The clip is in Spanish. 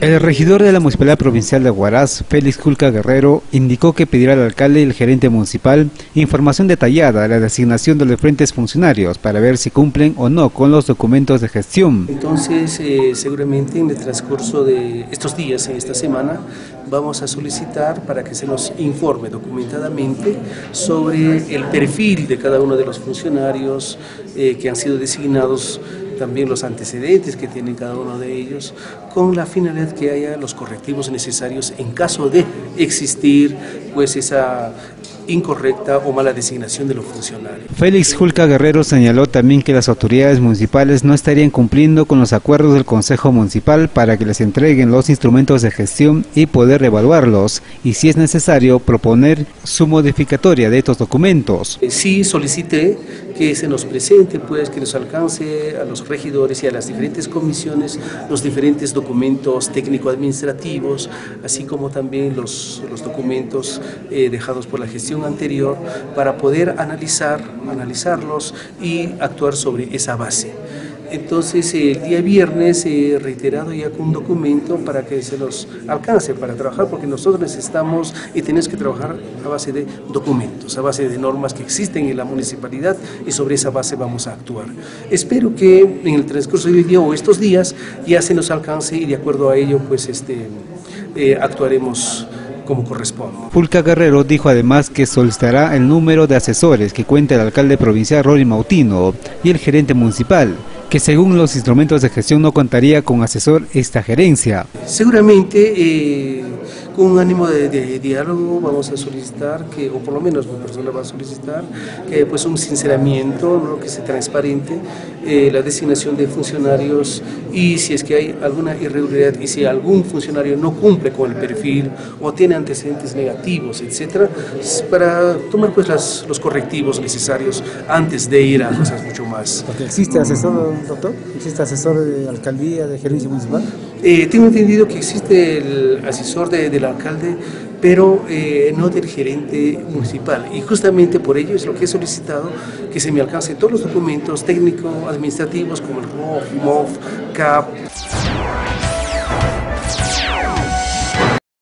El regidor de la Municipalidad Provincial de Huaraz, Félix Culca Guerrero, indicó que pedirá al alcalde y el gerente municipal información detallada de la designación de los diferentes funcionarios para ver si cumplen o no con los documentos de gestión. Entonces, eh, seguramente en el transcurso de estos días, en esta semana, vamos a solicitar para que se nos informe documentadamente sobre el perfil de cada uno de los funcionarios eh, que han sido designados también los antecedentes que tienen cada uno de ellos, con la finalidad que haya los correctivos necesarios en caso de existir pues esa incorrecta o mala designación de los funcionarios. Félix Julca Guerrero señaló también que las autoridades municipales no estarían cumpliendo con los acuerdos del Consejo Municipal para que les entreguen los instrumentos de gestión y poder evaluarlos y si es necesario proponer su modificatoria de estos documentos. Sí solicité que se nos presente, pues que nos alcance a los regidores y a las diferentes comisiones los diferentes documentos técnico-administrativos, así como también los, los documentos eh, dejados por la gestión anterior para poder analizar, analizarlos y actuar sobre esa base. Entonces el día viernes he reiterado ya con un documento para que se nos alcance para trabajar, porque nosotros necesitamos y tenemos que trabajar a base de documentos, a base de normas que existen en la municipalidad y sobre esa base vamos a actuar. Espero que en el transcurso de hoy día o estos días ya se nos alcance y de acuerdo a ello pues este, eh, actuaremos como corresponde. Pulca Guerrero dijo además que solicitará el número de asesores que cuenta el alcalde provincial Rory Mautino y el gerente municipal que según los instrumentos de gestión no contaría con asesor esta gerencia. Seguramente eh, con un ánimo de, diálogo vamos a solicitar que, o por lo menos mi persona va a solicitar, que pues un sinceramiento, ¿no? que sea transparente, eh, la designación de funcionarios y si es que hay alguna irregularidad y si algún funcionario no cumple con el perfil o tiene antecedentes negativos, etcétera, para tomar pues las, los correctivos necesarios antes de ir a cosas mucho más. ¿Existe asesor, doctor? ¿Existe asesor de alcaldía, de gerencia municipal? Eh, tengo entendido que existe el asesor de, del alcalde, pero eh, no del gerente municipal. Y justamente por ello es lo que he solicitado, que se me alcancen todos los documentos técnico-administrativos como el ROF, MOF, CAP.